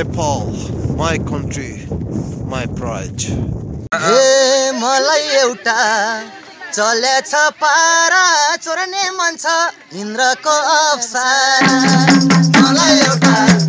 Nepal my country my pride ए मलाई एउटा चलेछ पारा चोर्ने मन छ इन्द्रको अफसारा मलाई एउटा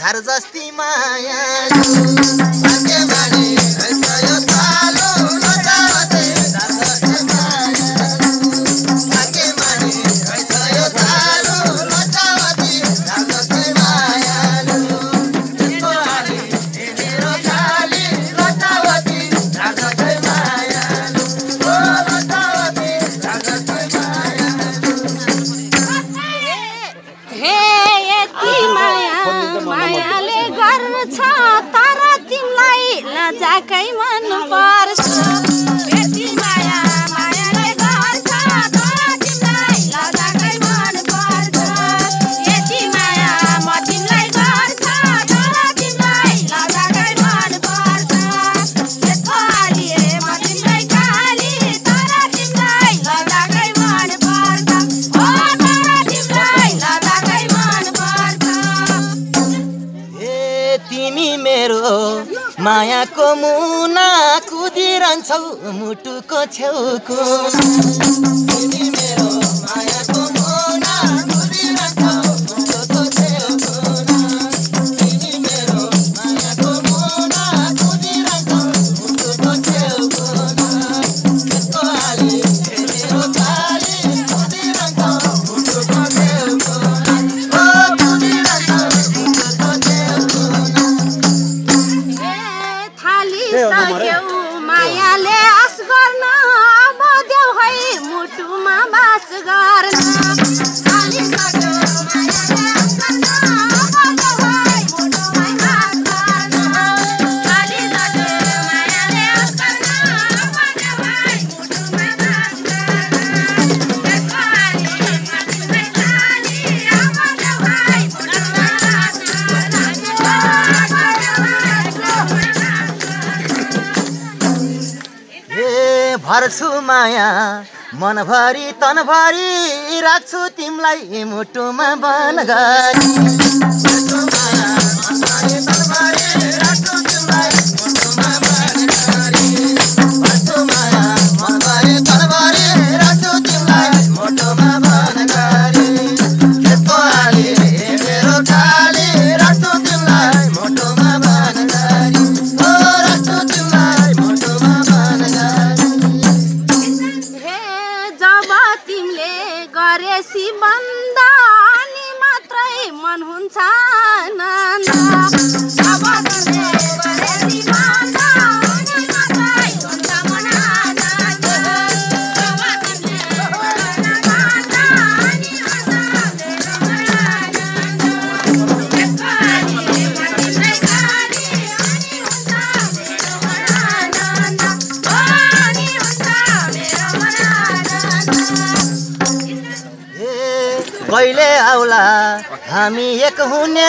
झर जस्ती माया। मायाको मुना कुदिरहन्छौ मुटुको छेउको। माया मनभरि तनभरि राख्छु तिमीलाई मुटुमा बलगरी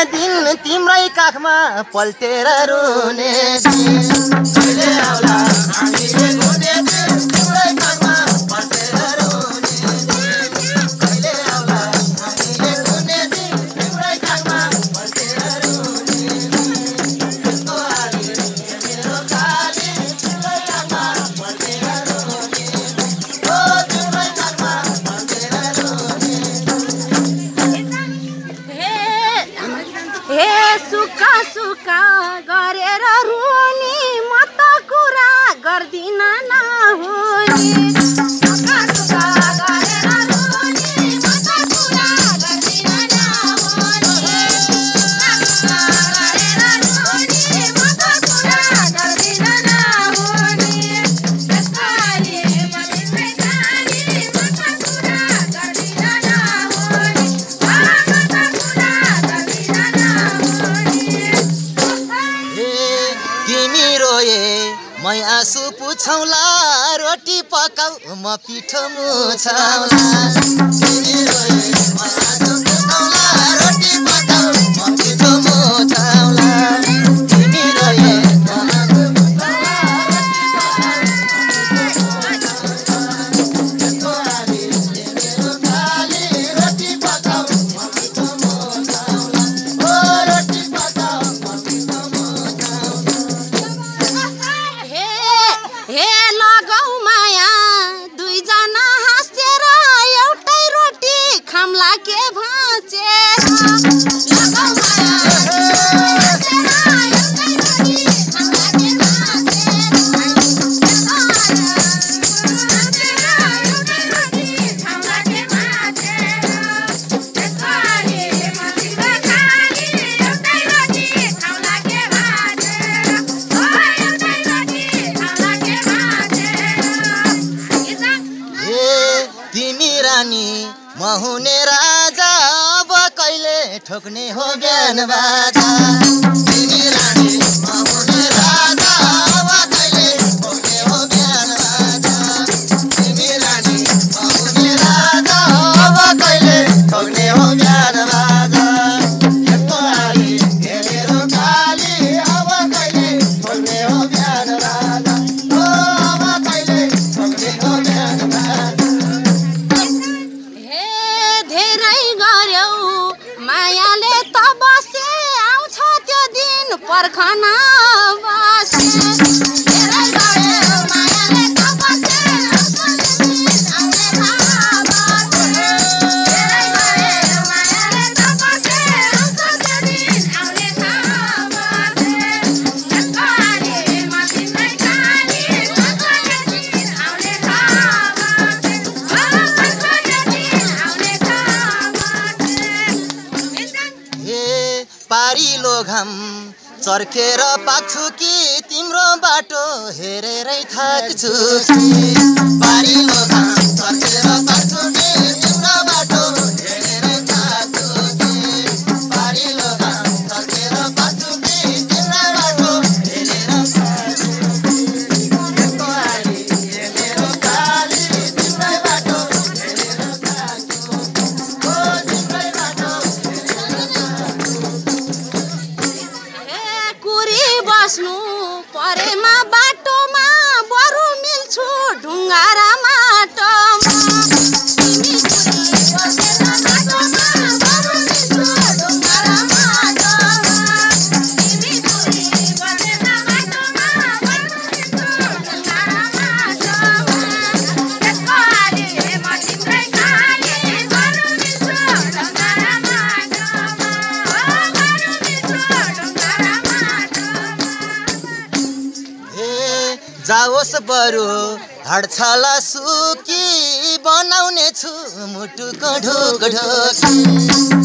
दिन तिम्रै काखमा पल्टेर रुने। दिन 一头母草。da da फर्केर पाक्छु कि तिम्रो बाटो हेरेरै थाक्छु कि? no pare más. बरु हडछला सुकी बनाउने छु मुटुको ढोक ढोक।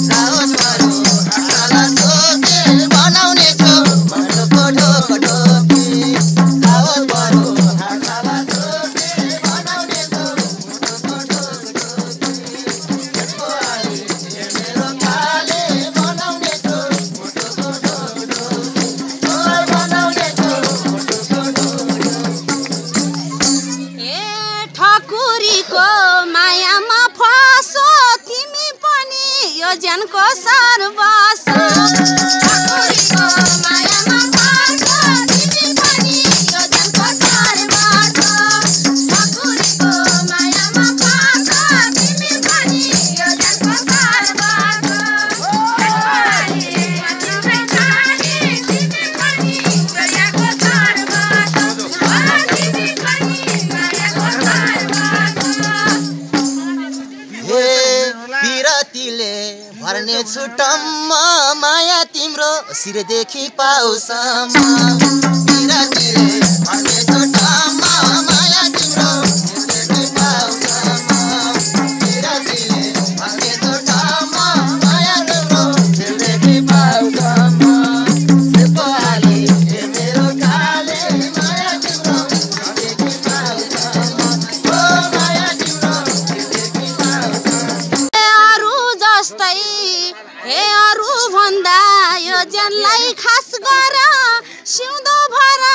सिरदेखि पाउसम्म लाई खास गर सिउँदो भर्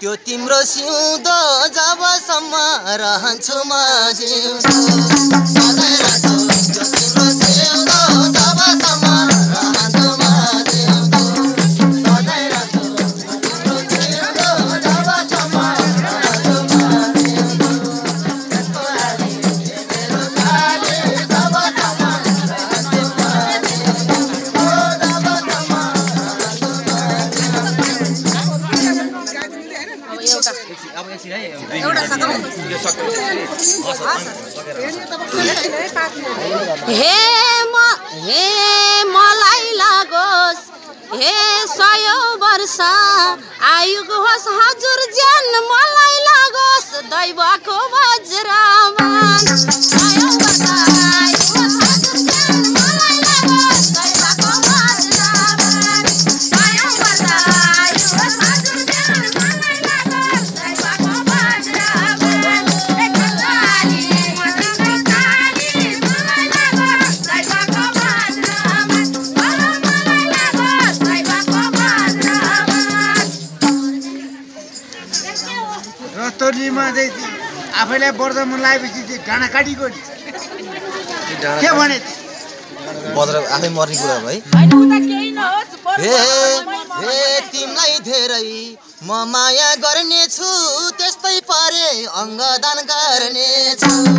त्यो तिम्रो सिउँदो जबसम्म रहन्छु म जिउँदो। 我阿哥。यहाँ वर्धमान लगाएपछि डाँडा काटिएको नि। के भने बदर आफै मर्ने कुरा भाइ है। तिमीलाई धेरै म माया गर्नेछु त्यस्तै परे अङ्गदान गर्नेछु।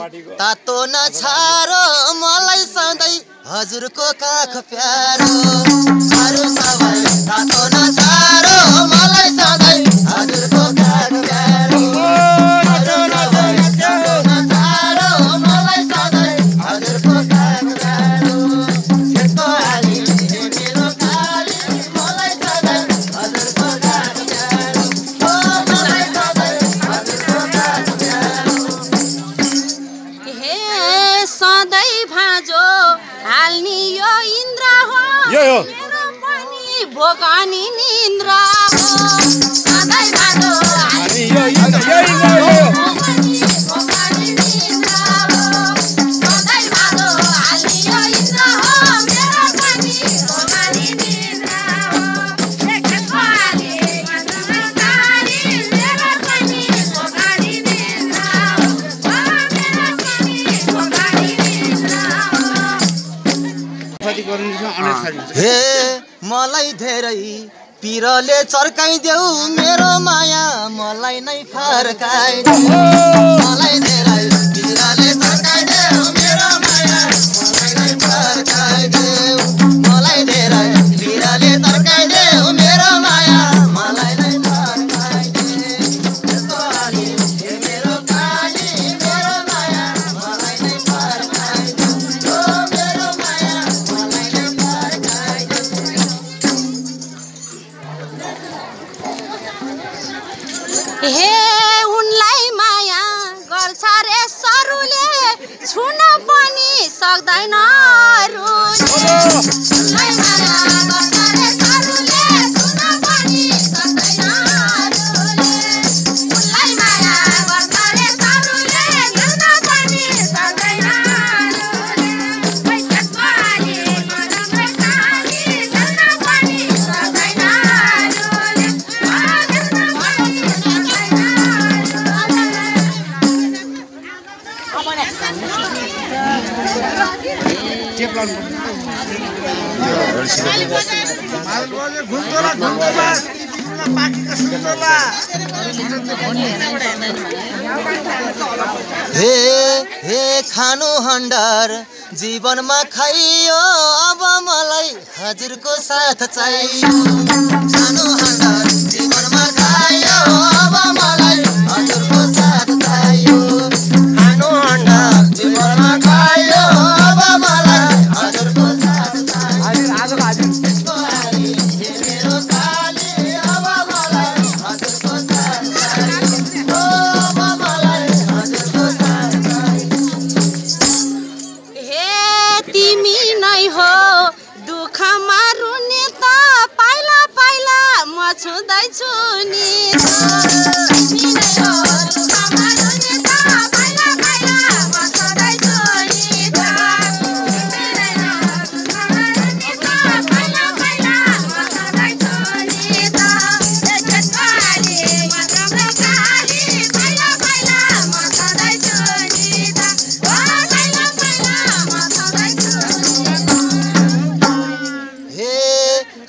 तातो नछारो मलाई सधैँ हजुरको काख प्यारो। यो यो। भोगानी निन्द्रा तिरले चर्काइदेऊ मेरो माया मलाई नै फर्काइदेऊ। oh! मलाई हे हे खानु हन्डर जीवनमा खाइयो अब मलाई हजुरको साथ चाहियो। खानु हन्डर जीवनमा खाइयो अब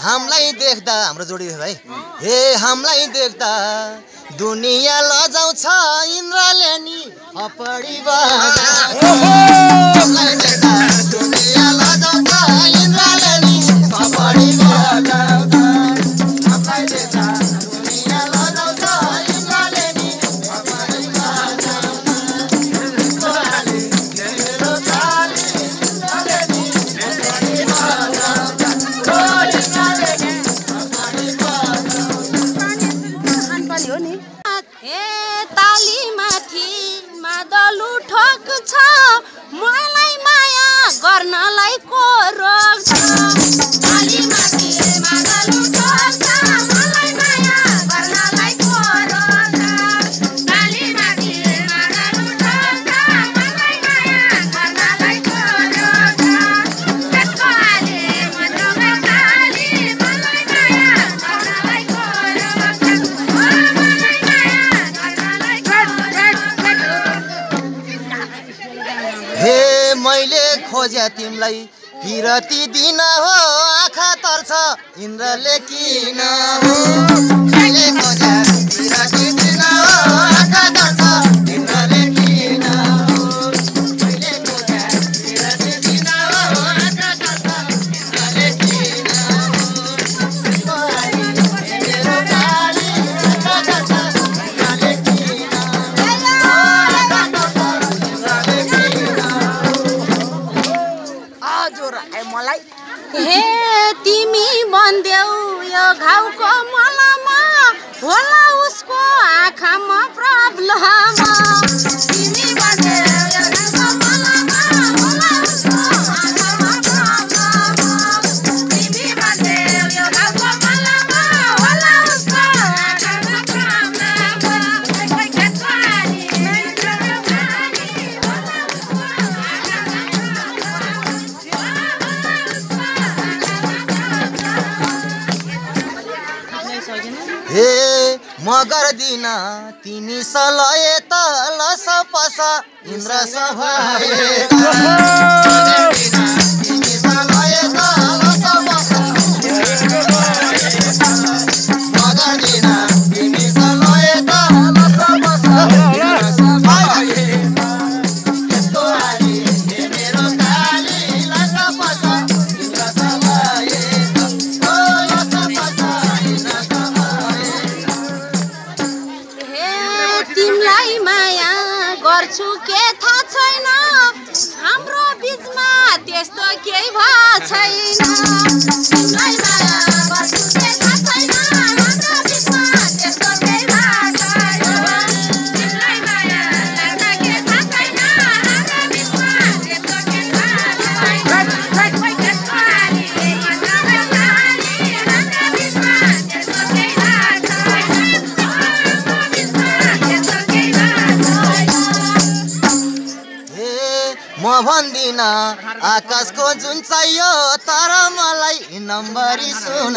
हामीलाई देख्दा हाम्रो जोडी देख्दा है हे हामीलाई देख्दा दुनियाँ लजाउँछ इन्द्रले नि। प्रतिदिन हो आँखा तर्छ इन्द्रले किन हो? हे मगर गर्दिन तिमी सलय तल सपस इन्द्र सभा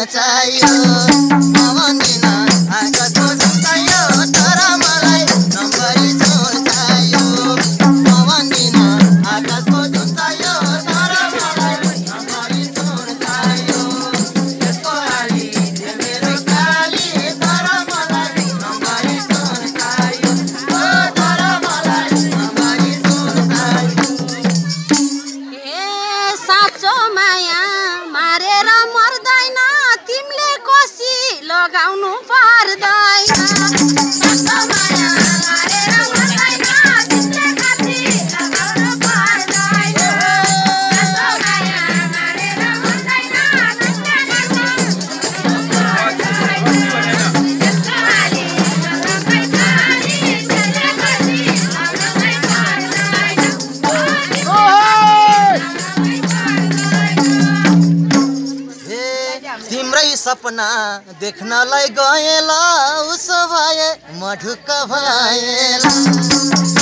在一 तिम्रै सपना देख्नलाई गएला उसो भए म ढुक्क भएला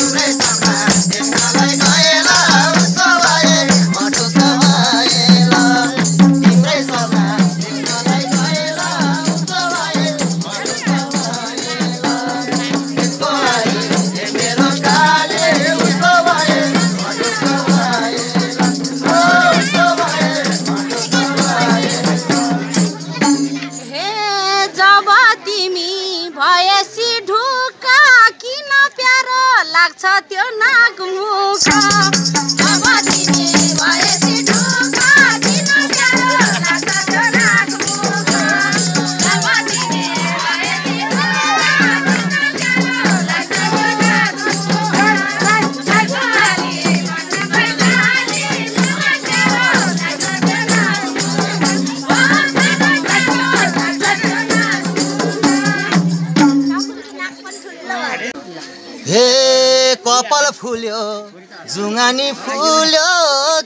नानी फुल्यो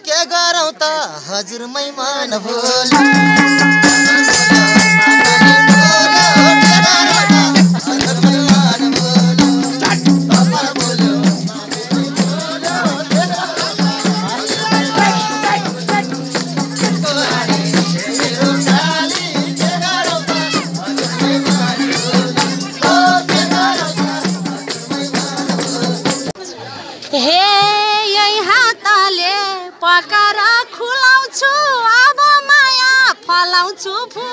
के गरौँ त? हजुरमै मन भुल्यो so.